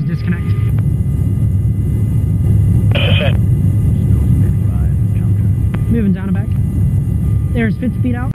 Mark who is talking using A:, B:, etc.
A: means disconnect. Moving down and back. There's 50 feet out.